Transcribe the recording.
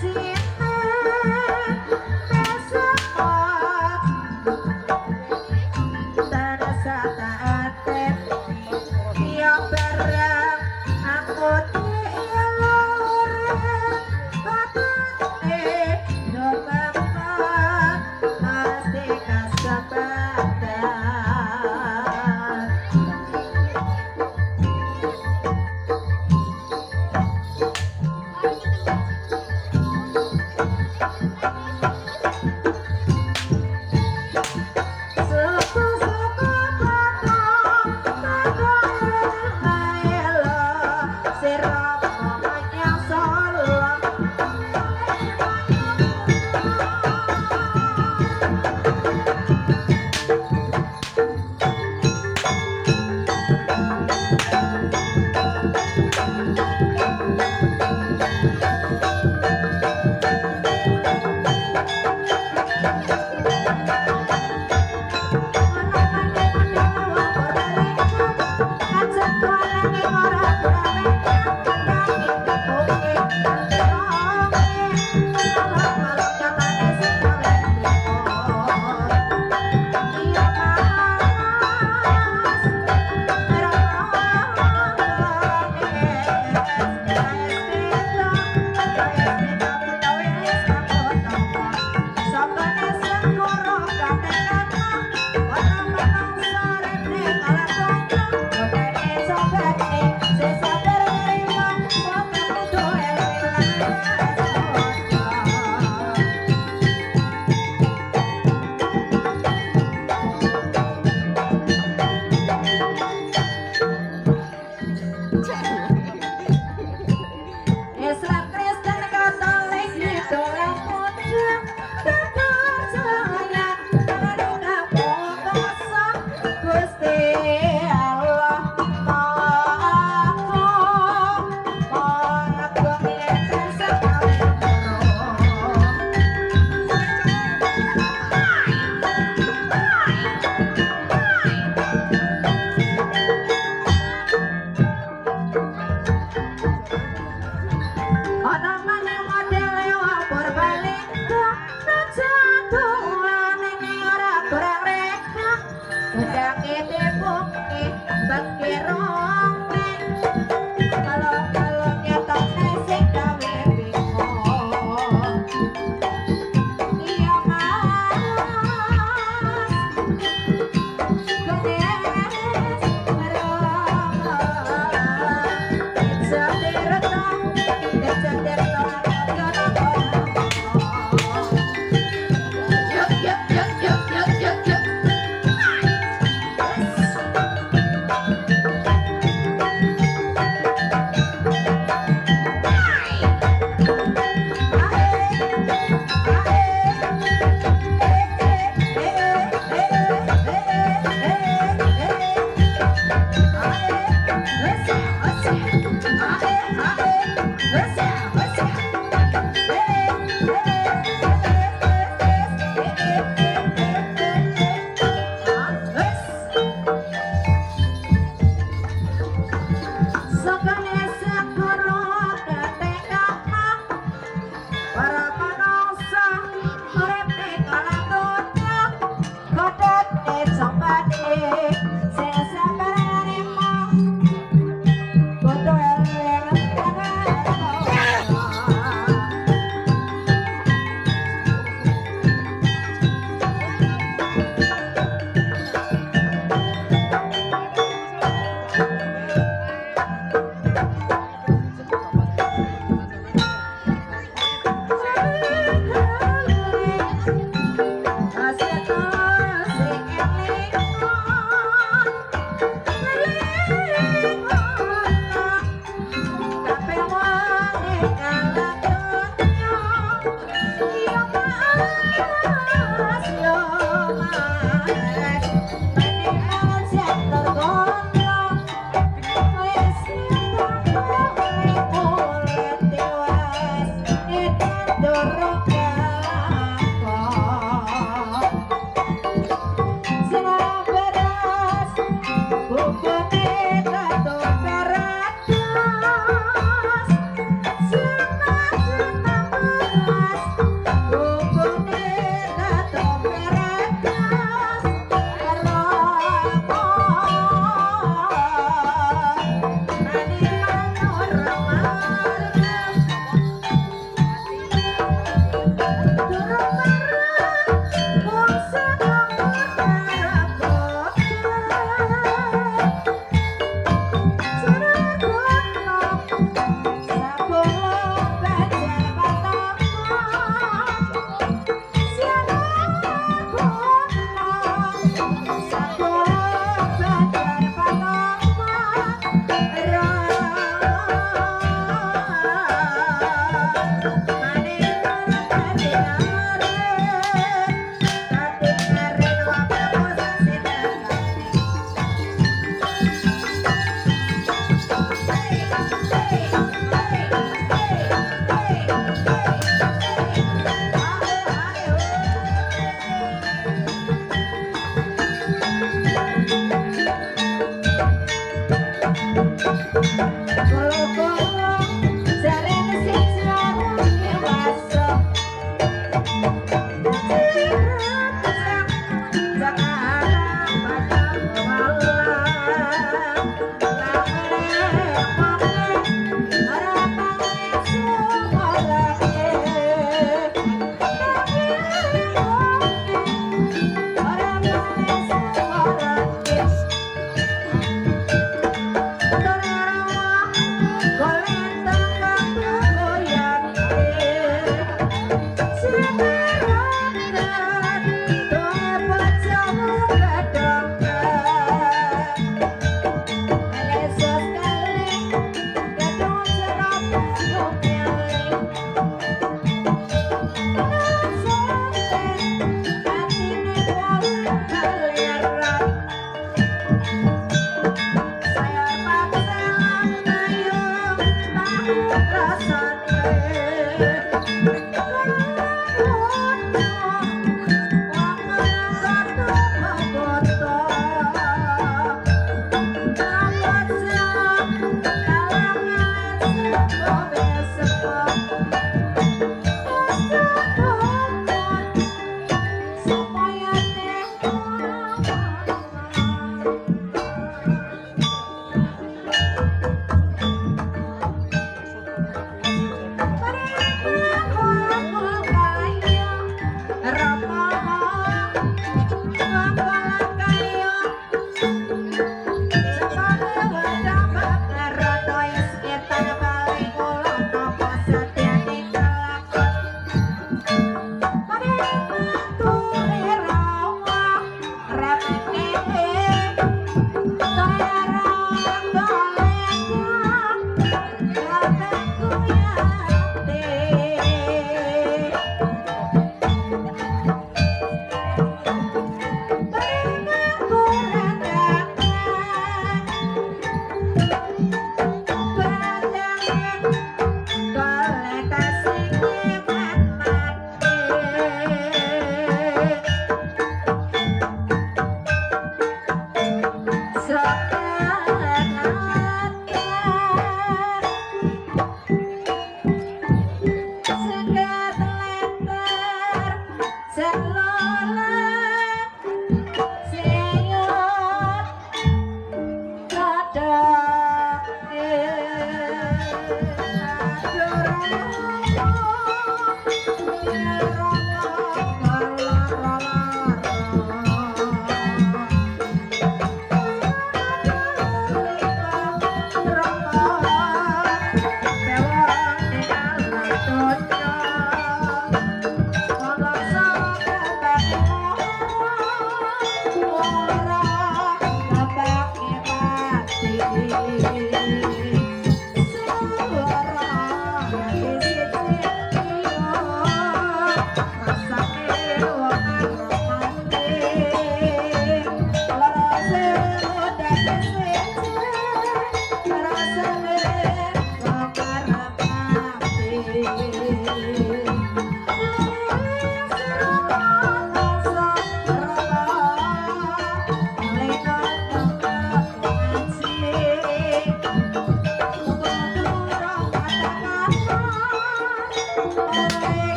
Yes. Bye.